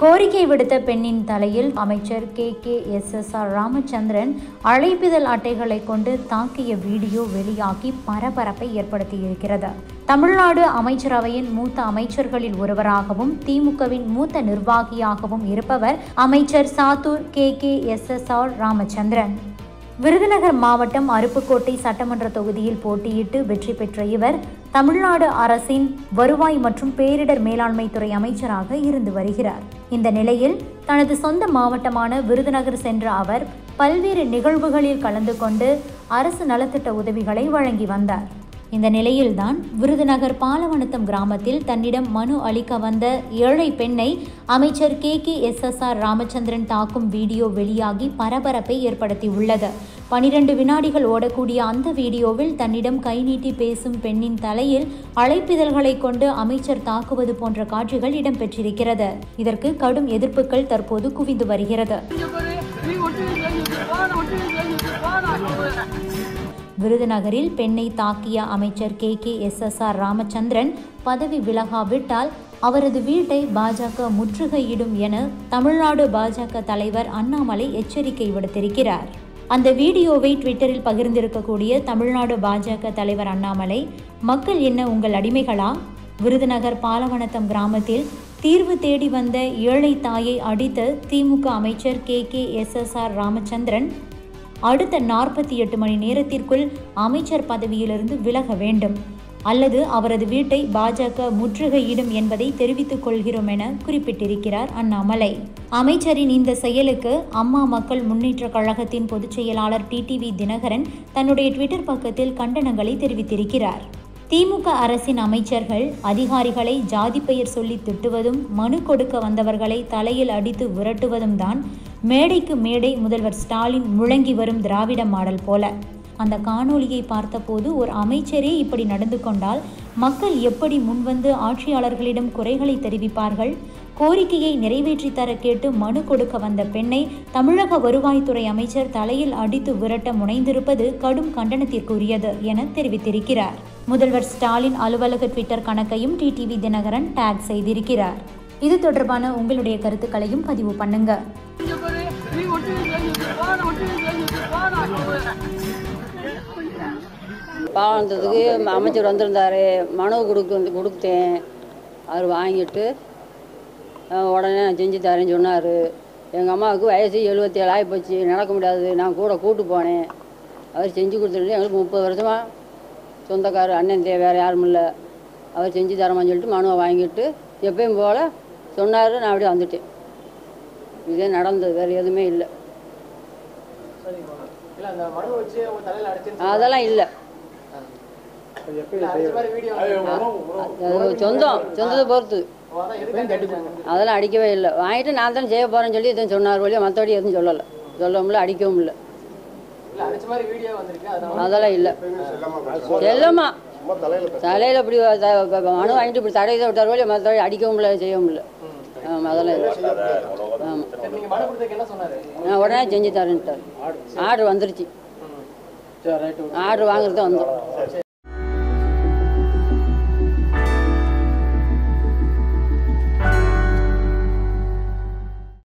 கோரிக்கை விடுத்த பெண்ணின் தலையில் அமைச்சர் K K S S R Ramachandran அழைப்பிதழ் அட்டைகளை கொண்டு தாக்கிய வீடியோ வெளியாகி பரபரப்பை ஏற்படுத்தியிருக்கிறது. தமிழ்நாடு அமைச்சரவையின் மூத்த அமைச்சர்களில் ஒருவராகவும் திமுகவின் மூத்த நிர்வாகியாகவும் இருப்பவர் அமைச்சர் Sattur K K S S R Ramachandran. Virudhunagar மாவட்டம் அருப்புக்கோட்டை சட்டமன்ற தொகுதியில் போட்டியிட்டு வெற்றி பெற்ற இவர் தமிழ்நாடு அரசின் வருவாய் மற்றும் பேரிடர் மேலாண்மை துறை அமைச்சராக இருந்து வருகிறார். இந்த நிலையில் தனது சொந்த மாவட்டமான விருதுநகர் சென்ற அவர் பல்வேறு நிகழ்வுகளில் கலந்து கொண்டு அரசு நலத்திட்ட உதவிகளை வழங்கி வந்தார். இந்த நிலையில்தான் விருதுநகர் பாலவனத்தம் கிராமத்தில் தன்னிடம் மனு அளிக்க வந்த ஏழை பெண்ணை அமைச்சர் K K S S R Ramachandran தாக்கும் வீடியோ வெளியாகி பரபரப்பை ஏற்படுத்தியுள்ளது. பனிரெண்டு வினாடிகள் ஓடக்கூடிய அந்த வீடியோவில் தன்னிடம் கை நீட்டி பேசும் பெண்ணின் தலையில் அழைப்பிதழ்களை கொண்டு அமைச்சர் தாக்குவது போன்ற காட்சிகள் இடம்பெற்றிருக்கிறது. இதற்கு கடும் எதிர்ப்புகள் தற்போது குவிந்து வருகிறது. விருதுநகரில் பெண்ணை தாக்கிய அமைச்சர் K. K. S. S. R. Ramachandran பதவி விலகாவிட்டால் அவரது வீட்டை பாஜக முற்றுகையிடும் என தமிழ்நாடு பாஜக தலைவர் அண்ணாமலை எச்சரிக்கை விடுத்திருக்கிறார். அந்த வீடியோவை ட்விட்டரில் பகிர்ந்திருக்கக்கூடிய தமிழ்நாடு பாஜக தலைவர் அண்ணாமலை மக்கள் என்ன உங்கள் அடிமைகளா? விருதுநகர் பாலவனத்தம் கிராமத்தில் தீர்வு தேடி வந்த ஏழை தாயை அடித்த திமுக அமைச்சர் K. K. S. S. R. Ramachandran அடுத்த நாற்பத்தி எட்டு மணி நேரத்திற்குள் அமைச்சர் பதவியிலிருந்து விலக வேண்டும். அல்லது அவரது வீட்டை பாஜக முற்றுகையிடும் என்பதை தெரிவித்துக் கொள்கிறோம் என குறிப்பிட்டிருக்கிறார் அண்ணாமலை. அமைச்சரின் இந்த செயலுக்கு அம்மா மக்கள் முன்னேற்ற கழகத்தின் பொதுச் செயலாளர் டிடிவி தினகரன் தன்னுடைய ட்விட்டர் பக்கத்தில் கண்டனங்களை தெரிவித்திருக்கிறார். திமுக அரசின் அமைச்சர்கள் அதிகாரிகளை ஜாதி பெயர் சொல்லி திட்டுவதும் மனு கொடுக்க வந்தவர்களை தலையில் அடித்து விரட்டுவதும் தான் மேடைக்கு மேடை முதல்வர் ஸ்டாலின் முழங்கி வரும் திராவிட மாடல் போல. அந்த காணொளியை பார்த்தபோது ஒரு அமைச்சரே இப்படி நடந்து கொண்டால் மக்கள் எப்படி முன்வந்து ஆட்சியாளர்களிடம் குறைகளை தெரிவிப்பார்கள்? கோரிக்கையை நிறைவேற்றி தர கேட்டு மனு கொடுக்க வந்த பெண்ணை தமிழக வருவாய்த்துறை அமைச்சர் தலையில் அடித்து விரட்ட முனைந்திருப்பது கடும் கண்டனத்திற்குரியது என தெரிவித்திருக்கிறார். முதல்வர் ஸ்டாலின் அலுவலக ட்விட்டர் கணக்கையும் டிடிவி தினகரன் டேக் செய்திருக்கிறார். இது தொடர்பான உங்களுடைய கருத்துக்களையும் பதிவு பண்ணுங்க. பாவனத்துக்கு அமைச்சர் வந்திருந்தாரு. மனு கொடுக்க வந்து கொடுத்தேன். அவர் வாங்கிட்டு உடனே நான் செஞ்சு தரேன்னு சொன்னார். எங்கள் அம்மாவுக்கு வயசு எழுபத்தி ஏழு ஆகிப்போச்சு நடக்க முடியாது. நான் கூட கூட்டு போனேன். அவர் செஞ்சு கொடுத்துட்டு எங்களுக்கு முப்பது வருஷமாக சொந்தக்காரர் அண்ணன் தே வேறு யாரும் இல்லை. அவர் செஞ்சு தரமான்னு சொல்லிட்டு மனுவை வாங்கிட்டு எப்பயும் போல் சொன்னார். நான் அப்படியே வந்துட்டேன். இதே நடந்தது வேறு எதுவுமே இல்லை. இல்ல அந்த மனு வச்சு உங்க தலையில அடிச்சு அதெல்லாம் இல்லை. சொந்தம். சொந்தத்தை பொறுத்து அதெல்லாம் அடிக்கவே இல்லை. வாங்கிட்டு நான் தான் செய்ய போகிறேன்னு சொல்லி எதுவும் சொன்னார் வழியாக மற்றபடி எதுவும் சொல்லலை. சொல்லவும் அடிக்கவும் இல்லை. அதெல்லாம் இல்லை. செல்லம்மா? தலையில் இப்படி மனு வாங்கிட்டு இப்படி தான் விட்டார் வழியாக மற்றபடி அடிக்கவும் இல்லை செய்யவும் இல்லை. அதெல்லாம் ஆமாம் உடனே செஞ்சு தரேன்ட்டார். ஆர்டர் வந்துருச்சு. ஆர்டர் வாங்குறது தான் வந்தோம்.